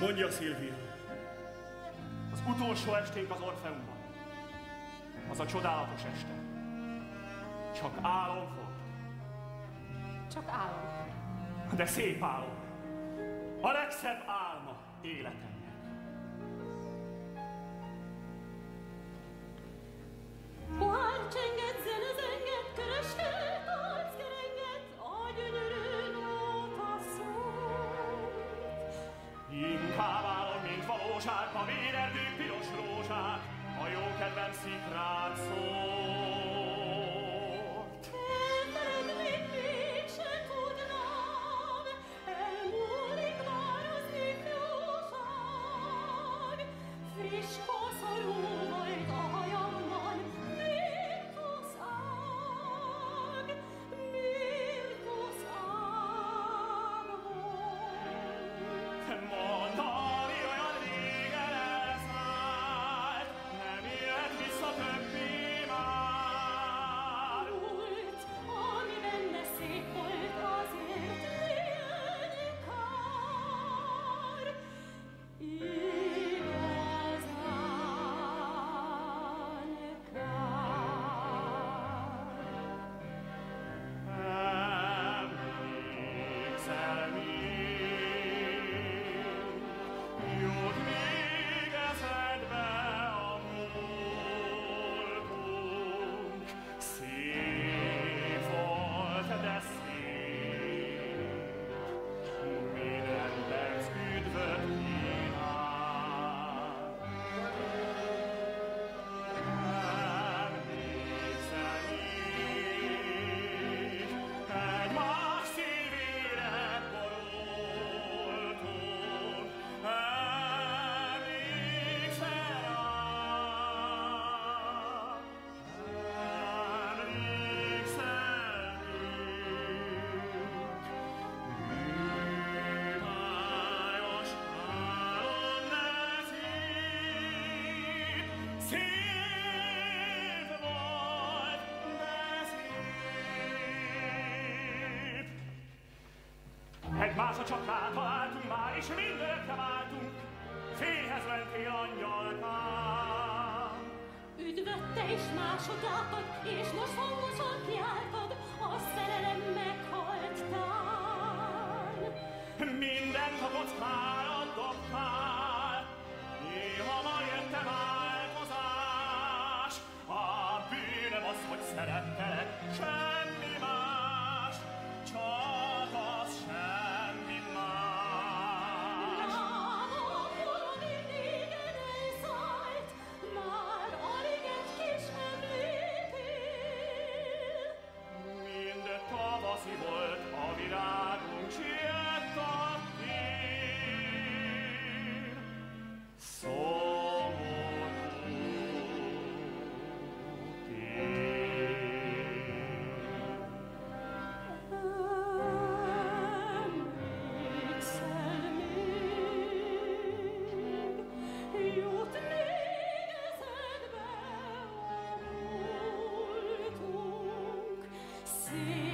Mondja Szilvia, az utolsó esténk az Orfeumban, az a csodálatos este. Csak álom volt. Csak álom. De szép álom. A legszebb álma életem. Ich csak már találtunk, már is mindörökre váltunk, fényhez mentél angyalkám. Üdvötte is másodápad, és most hangosan kiáltad, a szerelem meghalt tán. Mindent a kockára dobtál, néha ma jött változás, a bűnöm az, hogy szerettem. see.